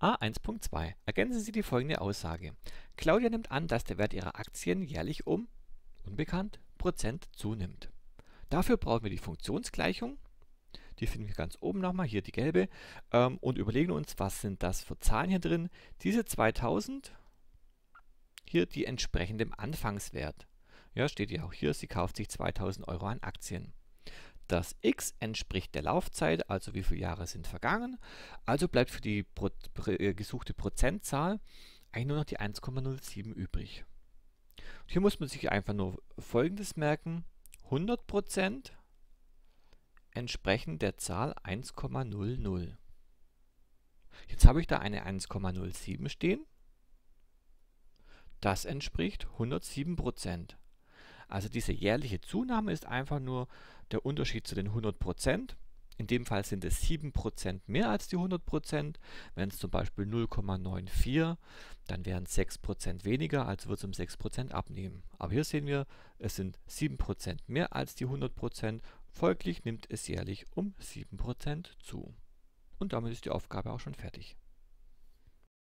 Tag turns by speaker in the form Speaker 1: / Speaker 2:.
Speaker 1: A1.2 Ergänzen Sie die folgende Aussage. Claudia nimmt an, dass der Wert ihrer Aktien jährlich um, unbekannt, Prozent zunimmt. Dafür brauchen wir die Funktionsgleichung. Die finden wir ganz oben nochmal, hier die gelbe. Ähm, und überlegen uns, was sind das für Zahlen hier drin. Diese 2000, hier die entsprechend dem Anfangswert. Ja, steht ja auch hier, sie kauft sich 2000 Euro an Aktien. Das x entspricht der Laufzeit, also wie viele Jahre sind vergangen. Also bleibt für die Pro äh, gesuchte Prozentzahl eigentlich nur noch die 1,07 übrig. Und hier muss man sich einfach nur folgendes merken. 100% entsprechen der Zahl 1,00. Jetzt habe ich da eine 1,07 stehen. Das entspricht 107%. Also diese jährliche Zunahme ist einfach nur der Unterschied zu den 100%. In dem Fall sind es 7% mehr als die 100%. Wenn es zum Beispiel 0,94, dann wären es 6% weniger, also wird es um 6% abnehmen. Aber hier sehen wir, es sind 7% mehr als die 100%, folglich nimmt es jährlich um 7% zu. Und damit ist die Aufgabe auch schon fertig.